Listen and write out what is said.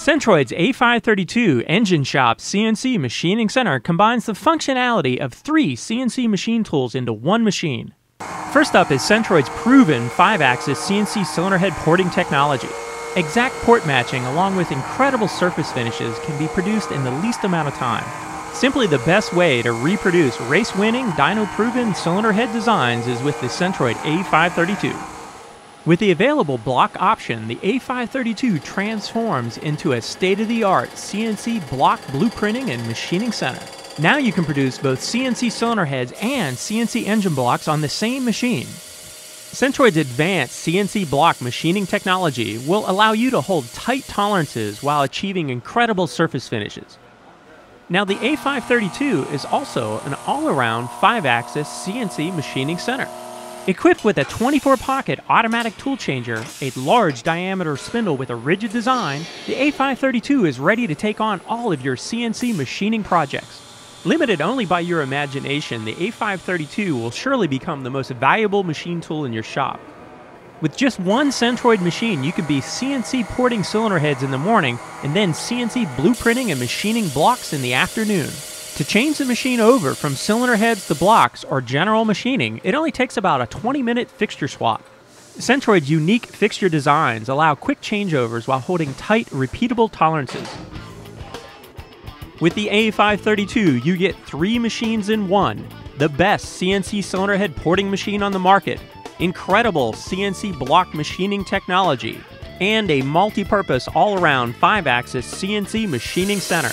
Centroid's A532 Engine Shop CNC Machining Center combines the functionality of three CNC machine tools into one machine. First up is Centroid's proven 5-axis CNC cylinder head porting technology. Exact port matching along with incredible surface finishes can be produced in the least amount of time. Simply the best way to reproduce race-winning, dyno-proven cylinder head designs is with the Centroid A532. With the available block option, the A532 transforms into a state-of-the-art CNC block blueprinting and machining center. Now you can produce both CNC cylinder heads and CNC engine blocks on the same machine. Centroid's advanced CNC block machining technology will allow you to hold tight tolerances while achieving incredible surface finishes. Now, the A532 is also an all around 5 axis CNC machining center. Equipped with a 24 pocket automatic tool changer, a large diameter spindle with a rigid design, the A532 is ready to take on all of your CNC machining projects. Limited only by your imagination, the A532 will surely become the most valuable machine tool in your shop. With just one Centroid machine, you could be CNC porting cylinder heads in the morning and then CNC blueprinting and machining blocks in the afternoon. To change the machine over from cylinder heads to blocks or general machining, it only takes about a 20 minute fixture swap. Centroid's unique fixture designs allow quick changeovers while holding tight, repeatable tolerances. With the A532, you get three machines in one the best CNC cylinder head porting machine on the market, incredible CNC block machining technology, and a multi purpose all around 5 axis CNC machining center.